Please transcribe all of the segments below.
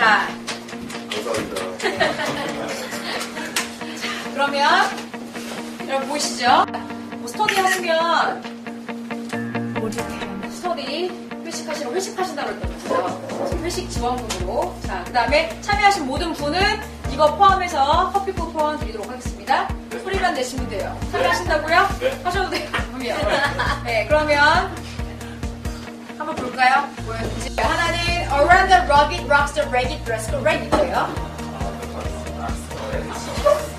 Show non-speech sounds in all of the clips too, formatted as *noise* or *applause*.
자, 감사합니다. 그러면 여러분 보이시죠? 뭐 스터디 하시면 뭐지? 스터디 회식하시러 회식하신다고 그랬거든요. 지금 회식 지원금으로. 자, 그 다음에 참여하신 모든 분은 이거 포함해서 커피 쿠폰 드리도록 하겠습니다. 소리만 내시면 돼요. 참여하신다고요? 네. 하셔도 돼요. *laughs* 그러면. 네, 그러면 한번 볼까요? 뭐였는지. 하나 는 Around the Rugged Rockstar Ragged Dress Code Ragged예요.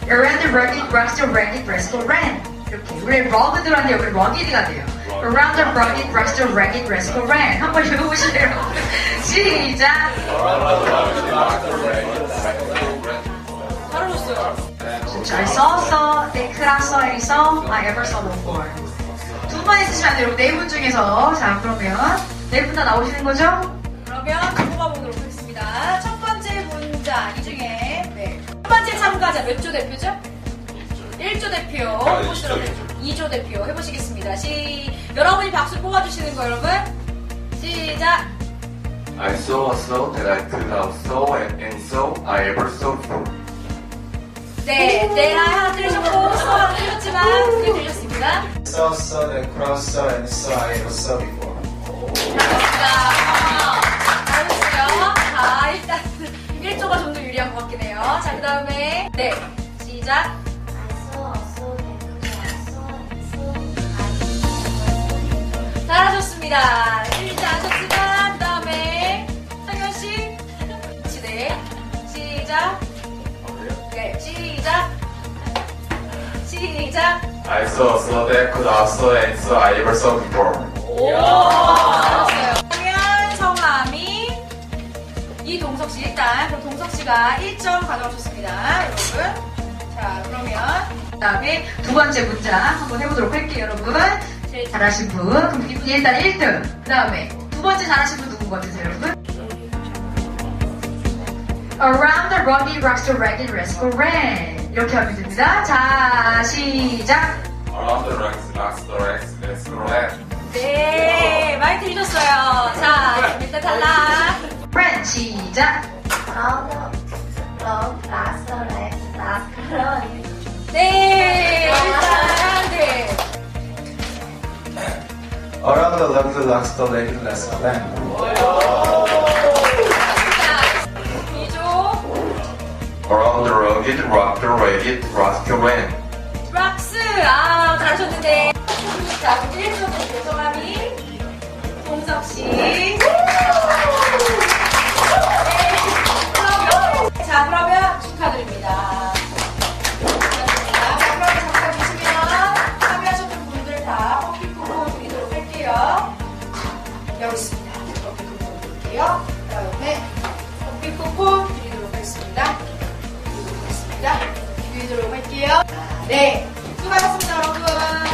Around the rugged, rusty, ragged, rascal, ran. 이렇게 우리 rugged라는데 여기 rugged가 돼요. Around the rugged, rusty, ragged, rascal, ran. 한번 읽어보실래요? 시작. 잘하셨어요. 잘 써서 네크라서에서 I ever saw before. 두번 했으시면 안 돼요. 여러분 네분 중에서 자 그러면 네분다 나오시는 거죠? 그러면 뽑아보도록 하겠습니다. 첫 번째 문장 이 중에 네. 첫 번째 참가자 몇 조 대표죠? 1조 대표 아, 해보시도록 이조, 해요. 2조 대표 해보시겠습니다. 시 여러분이 박수 뽑아주시는 거 여러분 시작 I saw a soul that I could have saw and, and so I ever saw before. 네, 네 하나 들으셨고 소 하나 들으셨지만 두개 들렸습니다. saw, saw, then cross, saw, and saw, I ever saw before. 다음에 네 시작 잘하셨습니다. 일자 하셨지만 그 다음에 상현 씨, 네 시작. 네 시작. 시작. I saw soul that could have saw and so I ever saw before. 오 동석 씨 일단 그럼 동석 씨가 1점 가져오셨습니다, 여러분. 자 그러면 그다음에 두 번째 문장 한번 해보도록 할게요, 여러분. 제일 잘하신 분, 그럼 일단 1등. 그다음에 두 번째 잘하신 분 누군 것 같으세요, 여러분? Around the rugged, rusty, ragged, rascal, ran. 이렇게 하면 됩니다. 자, 시작. Around the rocks, rocks, the rocks, let's 시작. 네 네. Around the love, the last, the lady, the last, the land. 자 2조 Around the rugged, rock the ragged, rascal ran. 락스 아 잘하셨는데 자 그럼 1조 대성함이 동석 씨. 여기 있습니다. 어깨 굽고 볼게요. 그 다음에 어깨 굽고 들이도록 하겠습니다. 들이도록 하겠습니다. 들이도록 할게요. 네. 수고하셨습니다, 여러분.